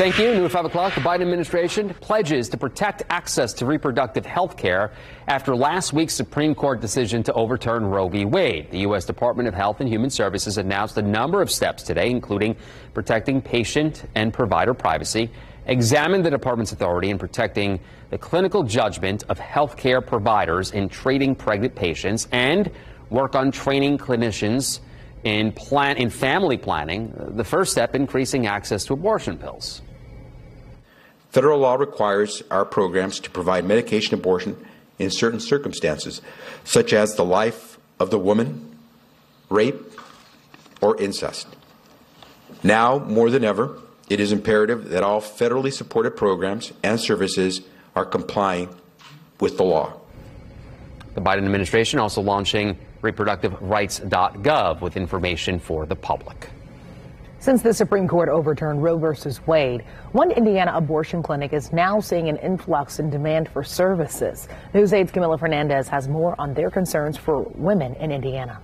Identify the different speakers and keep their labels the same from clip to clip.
Speaker 1: Thank you. New at 5 o'clock, the Biden administration pledges to protect access to reproductive health care after last week's Supreme Court decision to overturn Roe v. Wade. The U.S. Department of Health and Human Services announced a number of steps today, including protecting patient and provider privacy, examine the department's authority in protecting the clinical judgment of healthcare providers in treating pregnant patients, and work on training clinicians in plan in family planning, the first step increasing access to abortion pills.
Speaker 2: Federal law requires our programs to provide medication abortion in certain circumstances, such as the life of the woman, rape, or incest. Now, more than ever, it is imperative that all federally supported programs and services are complying with the law.
Speaker 1: The Biden administration also launching reproductiverights.gov with information for the public.
Speaker 3: Since the Supreme Court overturned Roe versus Wade, one Indiana abortion clinic is now seeing an influx in demand for services. News 8's Camila Fernandez has more on their concerns for women in Indiana.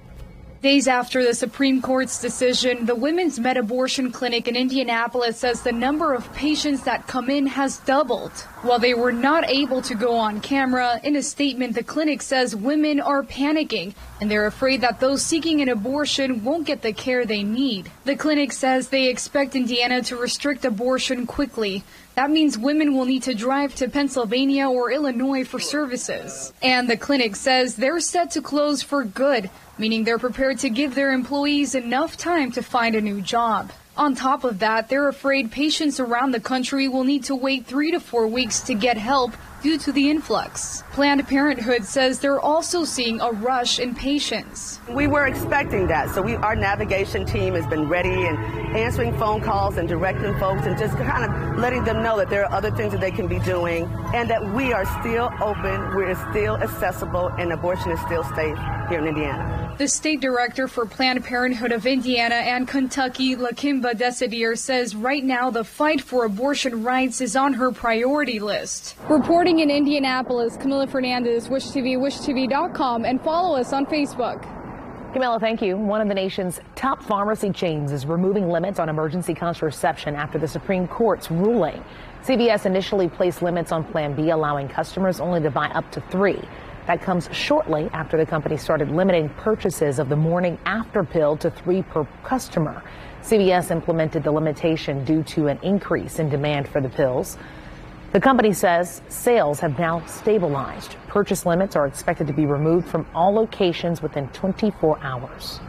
Speaker 4: Days after the Supreme Court's decision, the Women's Med Abortion Clinic in Indianapolis says the number of patients that come in has doubled. While they were not able to go on camera, in a statement, the clinic says women are panicking and they're afraid that those seeking an abortion won't get the care they need. The clinic says they expect Indiana to restrict abortion quickly. That means women will need to drive to Pennsylvania or Illinois for services. And the clinic says they're set to close for good meaning they're prepared to give their employees enough time to find a new job. On top of that, they're afraid patients around the country will need to wait three to four weeks to get help due to the influx. Planned Parenthood says they're also seeing a rush in patients.
Speaker 5: We were expecting that, so we, our navigation team has been ready and answering phone calls and directing folks and just kind of letting them know that there are other things that they can be doing and that we are still open, we're still accessible, and abortion is still safe here in Indiana.
Speaker 4: The state director for Planned Parenthood of Indiana and Kentucky, LaKimba DeSadier, says right now the fight for abortion rights is on her priority list. Reporting in Indianapolis, Camila Fernandez, Wish TV, WishTV.com, and follow us on Facebook.
Speaker 3: Camila, thank you. One of the nation's top pharmacy chains is removing limits on emergency contraception after the Supreme Court's ruling. CVS initially placed limits on Plan B, allowing customers only to buy up to three. That comes shortly after the company started limiting purchases of the morning after pill to three per customer. CVS implemented the limitation due to an increase in demand for the pills. The company says sales have now stabilized. Purchase limits are expected to be removed from all locations within 24 hours.